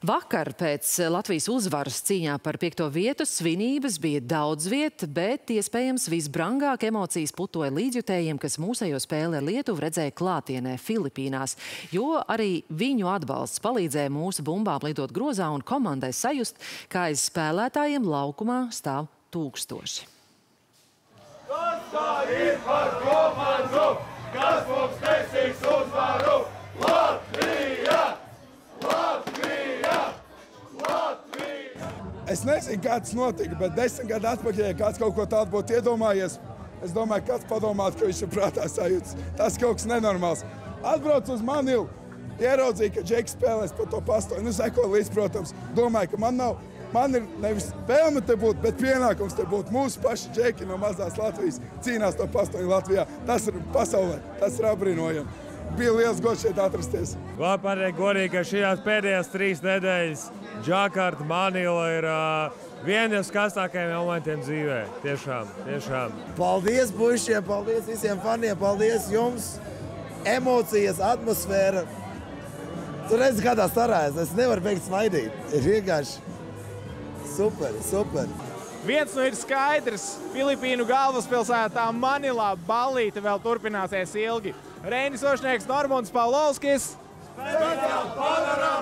Vakar pēc Latvijas uzvaras cīņā par piekto vietu svinības bija daudz viet, bet iespējams visbrangāk emocijas putoja līdzjutējiem, kas mūsējo spēli ar Lietuvu redzēja klātienē Filipīnās, jo arī viņu atbalsts palīdzēja mūsu bumbām lidot grozā un komandai sajust, kā aiz spēlētājiem laukumā stāv tūkstoši. Kas tā ir par komandu, Es nezinu, kā tas notika, bet desmit gadu atpakaļ, ja kāds kaut ko tādu būtu iedomājies, es domāju, kāds padomātu, ka viņš ir prātā sajūts. Tas kaut kas nenormāls. Atbrauc uz Manilu, ieraudzīja, ka Džeks spēlēs par to pastoju. Nu, seko līdz, protams, domāju, ka man nav. Man ir nevis vēlme te būt, bet pienākums te būt. Mūsu paši džeki no mazās Latvijas cīnās to pastoju Latvijā. Tas ir pasaulē, tas ir apbrīnojami bija liels gods šeit atrasties. Pateikt, godīgi, ka šajās pēdējās trīs nedēļas Džakarta Manila ir uh, viena no skaistākajiem momentiem dzīvē. Tiešām, tiešām. Paldies, puišiem, paldies visiem faniem, paldies jums! Emocijas, atmosfēra. Tur redzi, kādā starājas. Es nevaru beigt smaidīt. Ir vienkārši super, super. Viens nu ir skaidrs, Filipīnu galvaspilsētā Manilā balīte vēl turpināsies ilgi. Reinis Ošnieks, Normons Paulovskis. Speciāli mūsu